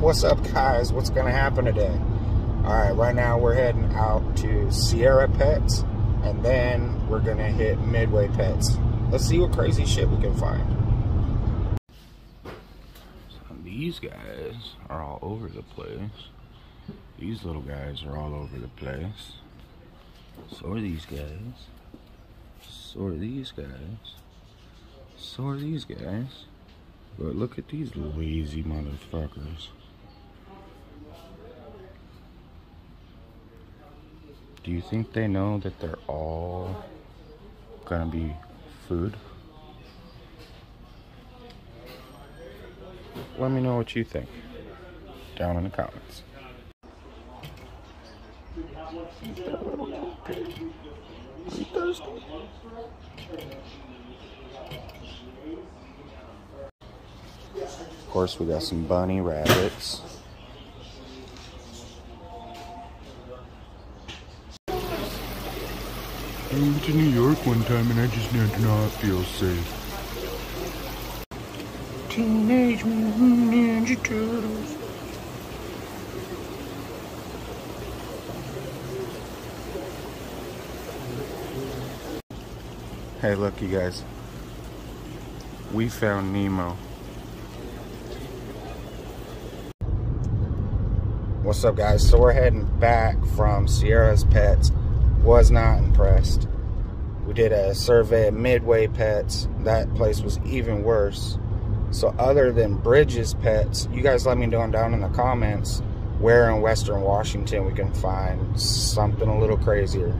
What's up, guys? What's gonna happen today? All right, right now we're heading out to Sierra Pets, and then we're gonna hit Midway Pets. Let's see what crazy shit we can find. These guys are all over the place. These little guys are all over the place. So are these guys. So are these guys. So are these guys. But look at these lazy motherfuckers. Do you think they know that they're all gonna be food? Let me know what you think down in the comments. Of course, we got some bunny rabbits. I went to New York one time and I just now do not feel safe. Teenage Mutant Ninja Turtles. Hey, look, you guys. We found Nemo. What's up, guys? So we're heading back from Sierra's Pets. Was not impressed. We did a survey at Midway Pets. That place was even worse. So other than Bridges Pets, you guys let me know down in the comments where in Western Washington we can find something a little crazier.